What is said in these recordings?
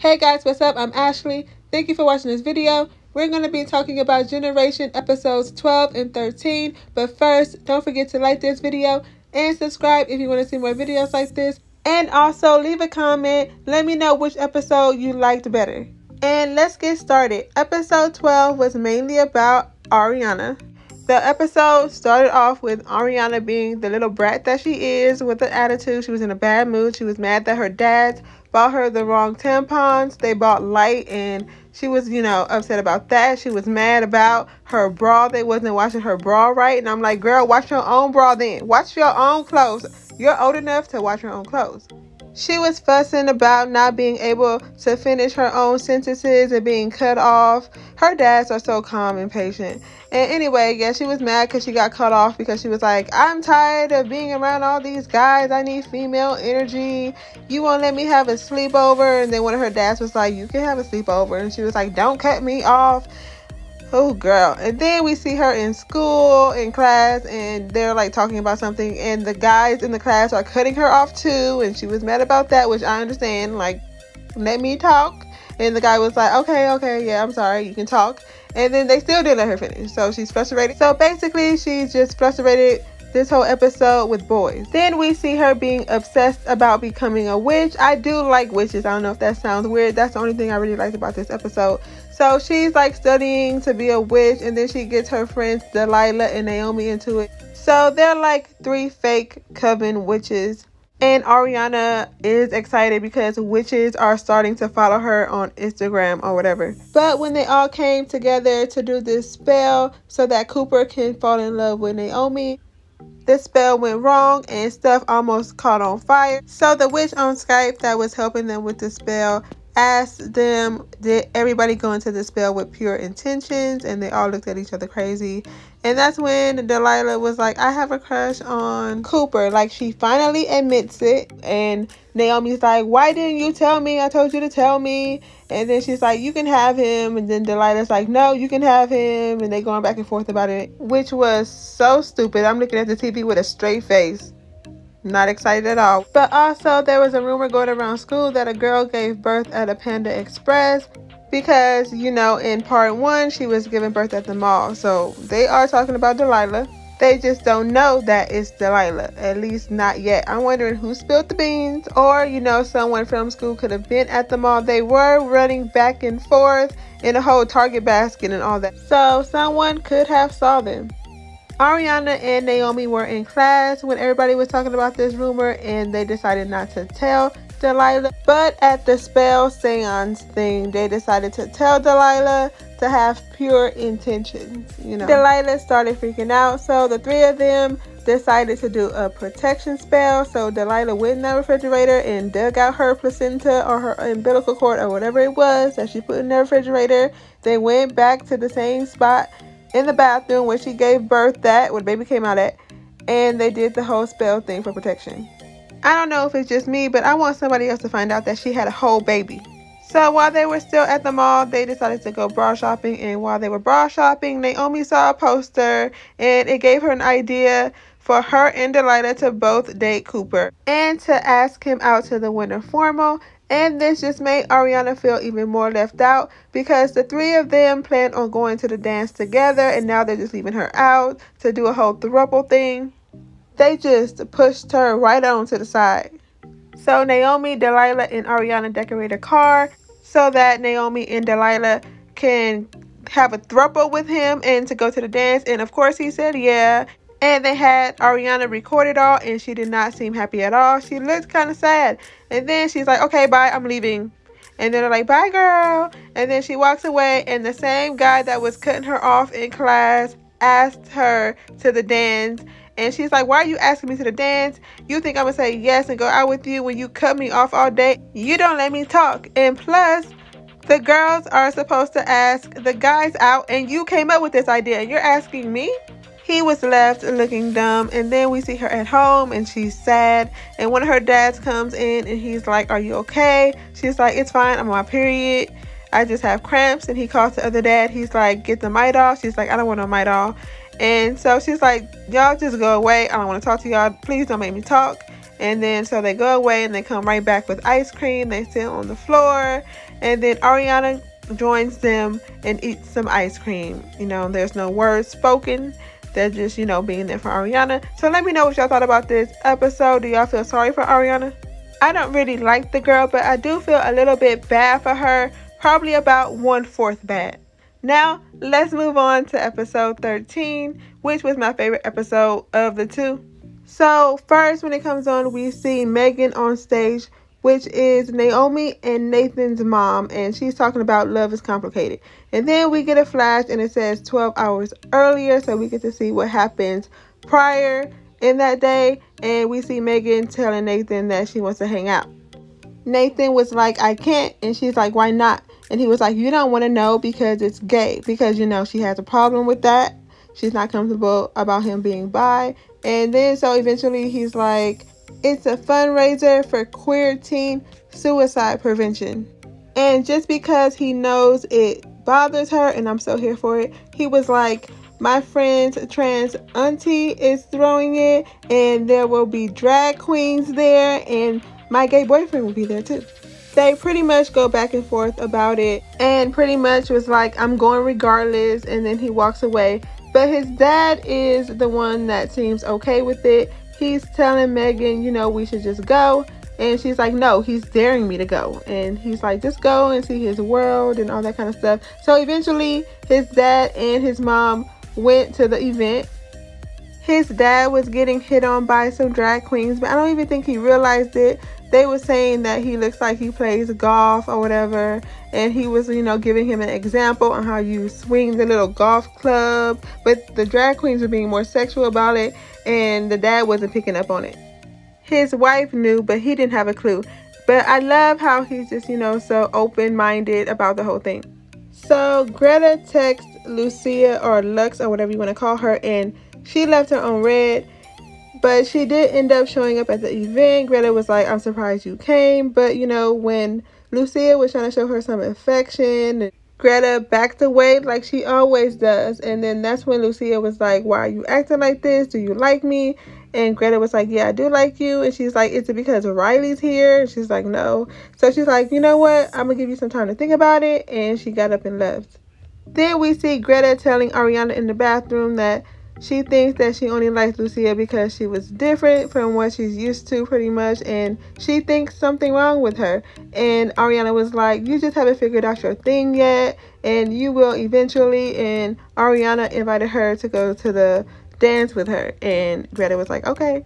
Hey guys, what's up? I'm Ashley. Thank you for watching this video. We're going to be talking about Generation episodes 12 and 13. But first, don't forget to like this video and subscribe if you want to see more videos like this. And also leave a comment. Let me know which episode you liked better. And let's get started. Episode 12 was mainly about Arianna. The episode started off with Arianna being the little brat that she is with an attitude. She was in a bad mood. She was mad that her dad bought her the wrong tampons. They bought light and she was, you know, upset about that. She was mad about her bra. They wasn't washing her bra right. And I'm like, girl, wash your own bra then. Wash your own clothes. You're old enough to wash your own clothes. She was fussing about not being able to finish her own sentences and being cut off. Her dads are so calm and patient. And anyway, yeah, she was mad because she got cut off because she was like, I'm tired of being around all these guys. I need female energy. You won't let me have a sleepover. And then one of her dads was like, You can have a sleepover. And she was like, Don't cut me off. Oh, girl. And then we see her in school, in class, and they're like talking about something, and the guys in the class are cutting her off too, and she was mad about that, which I understand. Like, let me talk. And the guy was like, okay, okay, yeah, I'm sorry, you can talk. And then they still didn't let her finish. So she's frustrated. So basically, she's just frustrated this whole episode with boys. Then we see her being obsessed about becoming a witch. I do like witches. I don't know if that sounds weird. That's the only thing I really liked about this episode. So she's like studying to be a witch, and then she gets her friends Delilah and Naomi into it. So they're like three fake coven witches. And Arianna is excited because witches are starting to follow her on Instagram or whatever. But when they all came together to do this spell so that Cooper can fall in love with Naomi, the spell went wrong and stuff almost caught on fire. So the witch on Skype that was helping them with the spell asked them, did everybody go into the spell with pure intentions? And they all looked at each other crazy. And that's when Delilah was like, I have a crush on Cooper. Like, she finally admits it. And Naomi's like, Why didn't you tell me? I told you to tell me. And then she's like, You can have him. And then Delilah's like, No, you can have him. And they're going back and forth about it, which was so stupid. I'm looking at the TV with a straight face. Not excited at all. But also, there was a rumor going around school that a girl gave birth at a Panda Express because, you know, in part one, she was giving birth at the mall. So they are talking about Delilah. They just don't know that it's Delilah, at least not yet. I'm wondering who spilled the beans, or you know, someone from school could have been at the mall. They were running back and forth in a whole Target basket and all that. So someone could have saw them. Arianna and Naomi were in class when everybody was talking about this rumor and they decided not to tell Delilah. But at the spell seance thing, they decided to tell Delilah to have pure intentions. You know, Delilah started freaking out. So the three of them decided to do a protection spell. So Delilah went in the refrigerator and dug out her placenta or her umbilical cord or whatever it was that she put in the refrigerator. They went back to the same spot in the bathroom where she gave birth that where the baby came out at and they did the whole spell thing for protection i don't know if it's just me but i want somebody else to find out that she had a whole baby so while they were still at the mall they decided to go bra shopping and while they were bra shopping naomi saw a poster and it gave her an idea for her and delilah to both date cooper and to ask him out to the winter formal and this just made Arianna feel even more left out because the three of them planned on going to the dance together and now they're just leaving her out to do a whole throuple thing. They just pushed her right on to the side. So Naomi, Delilah, and Arianna decorate a car so that Naomi and Delilah can have a throuple with him and to go to the dance. And of course he said yeah. And they had Arianna record it all, and she did not seem happy at all. She looked kind of sad. And then she's like, okay, bye, I'm leaving. And then they're like, bye, girl. And then she walks away, and the same guy that was cutting her off in class asked her to the dance. And she's like, why are you asking me to the dance? You think I'm to say yes and go out with you when you cut me off all day? You don't let me talk. And plus, the girls are supposed to ask the guys out, and you came up with this idea. And you're asking me? He was left looking dumb, and then we see her at home and she's sad. And one of her dads comes in and he's like, Are you okay? She's like, It's fine, I'm on my period. I just have cramps. And he calls the other dad. He's like, Get the Midol. She's like, I don't want no Midol. And so she's like, Y'all just go away. I don't want to talk to y'all. Please don't make me talk. And then so they go away and they come right back with ice cream. They sit on the floor. And then Arianna joins them and eats some ice cream. You know, there's no words spoken. They're just, you know, being there for Arianna. So let me know what y'all thought about this episode. Do y'all feel sorry for Arianna? I don't really like the girl, but I do feel a little bit bad for her. Probably about one fourth bad. Now, let's move on to episode 13, which was my favorite episode of the two. So, first, when it comes on, we see Megan on stage, which is Naomi and Nathan's mom, and she's talking about love is complicated. And then we get a flash, and it says 12 hours earlier, so we get to see what happens prior in that day, and we see Megan telling Nathan that she wants to hang out. Nathan was like, I can't, and she's like, why not? And he was like, You don't want to know because it's gay. Because, you know, she has a problem with that. She's not comfortable about him being bi. And then, so eventually, he's like, It's a fundraiser for queer teen suicide prevention. And just because he knows it bothers her, and I'm so here for it, he was like, my friend's trans auntie is throwing it, and there will be drag queens there, and my gay boyfriend will be there too they pretty much go back and forth about it and pretty much was like i'm going regardless and then he walks away. But his dad is the one that seems okay with it. He's telling megan you know we should just go and she's like no he's daring me to go and he's like just go and see his world and all that kind of stuff. So eventually his dad and his mom went to the event. His dad was getting hit on by some drag queens but i don't even think he realized it they were saying that he looks like he plays golf or whatever and he was you know giving him an example on how you swing the little golf club. But the drag queens were being more sexual about it and the dad wasn't picking up on it. His wife knew but he didn't have a clue. But i love how he's just you know so open-minded about the whole thing. So greta texts lucia or lux or whatever you want to call her and she left her on read but she did end up showing up at the event. Greta was like, I'm surprised you came. But, you know, when Lucia was trying to show her some affection, Greta backed away like she always does. And then that's when Lucia was like, Why are you acting like this? Do you like me? And Greta was like, Yeah, I do like you. And she's like, Is it because Riley's here? And she's like, No. So she's like, You know what? I'm going to give you some time to think about it. And she got up and left. Then we see Greta telling Arianna in the bathroom that she thinks that she only likes Lucia because she was different from what she's used to pretty much and she thinks something wrong with her. And Arianna was like you just haven't figured out your thing yet and you will eventually. And Arianna invited her to go to the dance with her and Greta was like okay.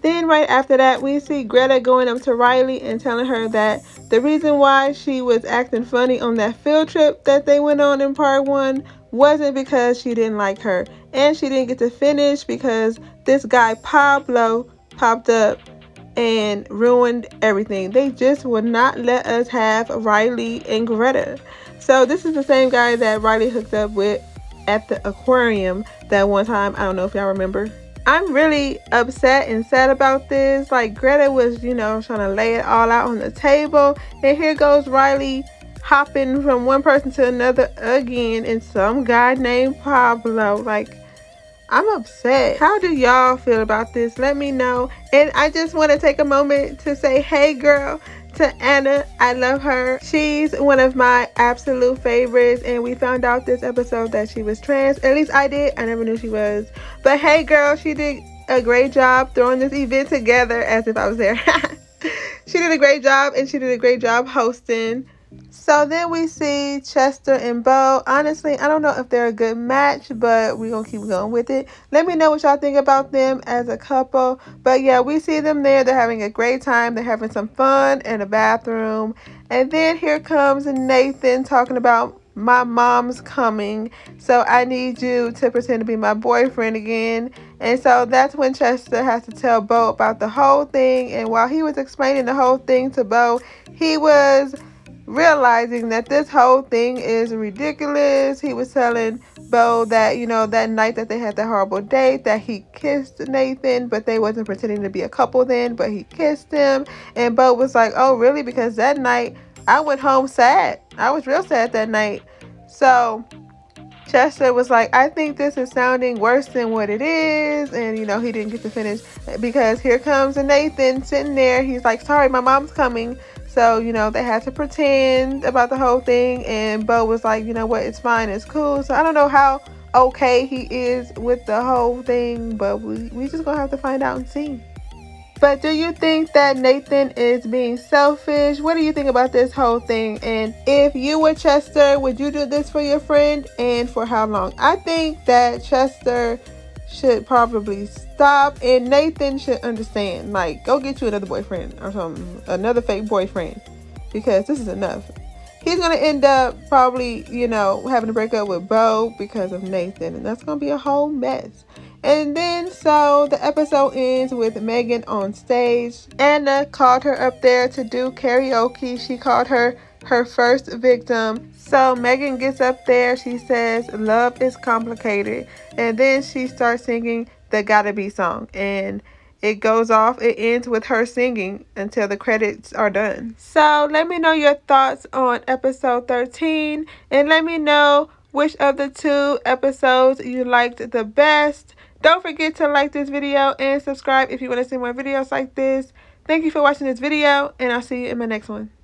Then right after that we see Greta going up to Riley and telling her that the reason why she was acting funny on that field trip that they went on in part one wasn't because she didn't like her and she didn't get to finish because this guy Pablo popped up and ruined everything. They just would not let us have Riley and Greta. So this is the same guy that Riley hooked up with at the aquarium that one time. I don't know if y'all remember. I'm really upset and sad about this. Like Greta was, you know, trying to lay it all out on the table. And here goes Riley hopping from one person to another again and some guy named Pablo. Like, I'm upset. How do y'all feel about this? Let me know. And I just want to take a moment to say, hey girl, to Anna. I love her. She's one of my absolute favorites. And we found out this episode that she was trans. At least I did. I never knew she was. But hey girl, she did a great job throwing this event together as if I was there. she did a great job and she did a great job hosting. So then we see Chester and Bo. Honestly, I don't know if they're a good match, but we're going to keep going with it. Let me know what y'all think about them as a couple. But yeah, we see them there. They're having a great time. They're having some fun in a bathroom. And then here comes Nathan talking about my mom's coming. So I need you to pretend to be my boyfriend again. And so that's when Chester has to tell Bo about the whole thing. And while he was explaining the whole thing to Bo, he was realizing that this whole thing is ridiculous. He was telling Bo that, you know, that night that they had that horrible date, that he kissed Nathan, but they wasn't pretending to be a couple then, but he kissed him. And Bo was like, oh, really? Because that night I went home sad. I was real sad that night. So Chester was like, I think this is sounding worse than what it is. And, you know, he didn't get to finish because here comes Nathan sitting there. He's like, sorry, my mom's coming. So, you know, they had to pretend about the whole thing. And Bo was like, you know what, it's fine, it's cool. So I don't know how okay he is with the whole thing, but we, we just gonna have to find out and see. But do you think that Nathan is being selfish? What do you think about this whole thing? And if you were Chester, would you do this for your friend? And for how long? I think that Chester should probably stop and Nathan should understand. Like, go get you another boyfriend or something, another fake boyfriend, because this is enough. He's gonna end up probably, you know, having to break up with Bo because of Nathan, and that's gonna be a whole mess. And then, so the episode ends with Megan on stage. Anna called her up there to do karaoke. She called her her first victim. So Megan gets up there. She says, Love is complicated. And then she starts singing the Gotta Be song. And it goes off, it ends with her singing until the credits are done. So let me know your thoughts on episode 13. And let me know which of the two episodes you liked the best. Don't forget to like this video and subscribe if you want to see more videos like this. Thank you for watching this video, and I'll see you in my next one.